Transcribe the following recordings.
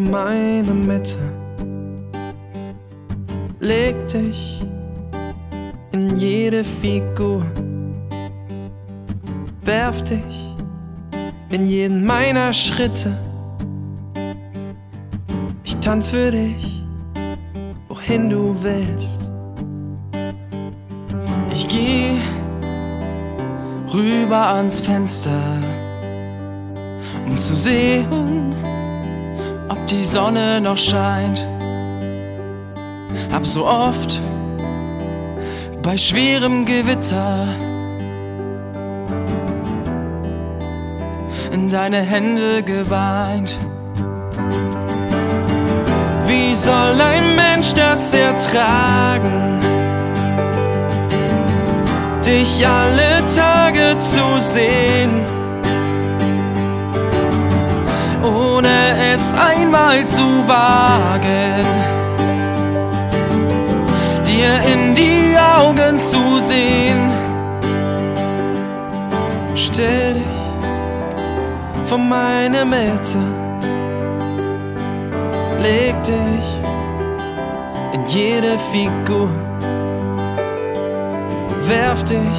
meine Mitte. Leg dich in jede Figur. Werf dich in jeden meiner Schritte. Ich tanz für dich, wohin du willst. Ich geh rüber ans Fenster, um zu sehen, ob die Sonne noch scheint. Hab so oft bei schwerem Gewitter in deine Hände geweint. Wie soll ein Mensch das ertragen? Dich alle Tage zu sehen, es einmal zu wagen, dir in die Augen zu sehen. Stell dich vor meine Mitte, leg dich in jede Figur, werf dich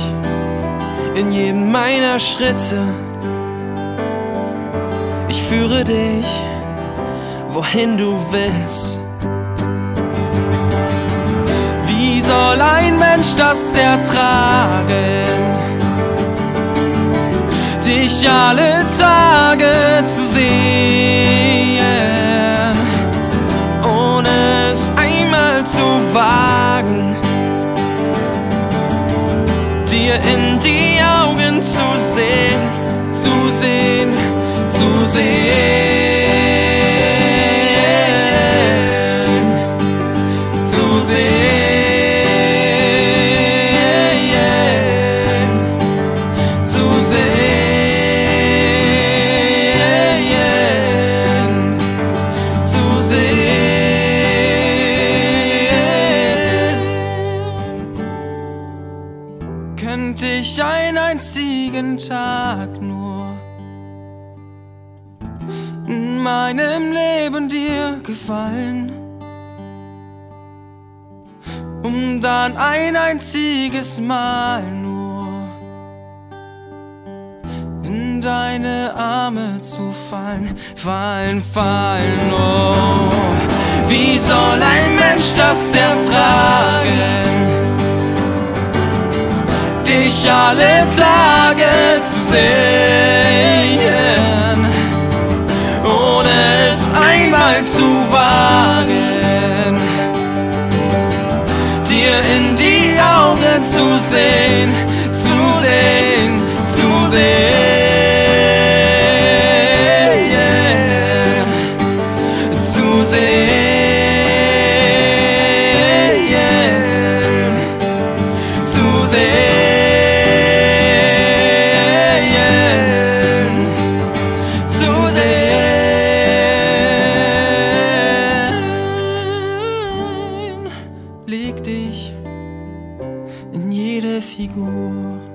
in jeden meiner Schritte. Ich führe dich, wohin du willst. Wie soll ein Mensch das ertragen? dich alle Tage zu sehen, ohne es einmal zu wagen, dir in die Augen zu sehen, zu sehen, zu sehen, sehen. Könnte ich einen einzigen Tag nur in meinem Leben dir gefallen, um dann ein einziges Mal nur in deine Arme zu fallen, fallen, fallen, oh. Wie soll ein Mensch das ertragen? Dich alle Tage zu sehen, ohne es einmal zu wagen, dir in die Augen zu sehen, zu sehen, zu sehen, sehen. Leg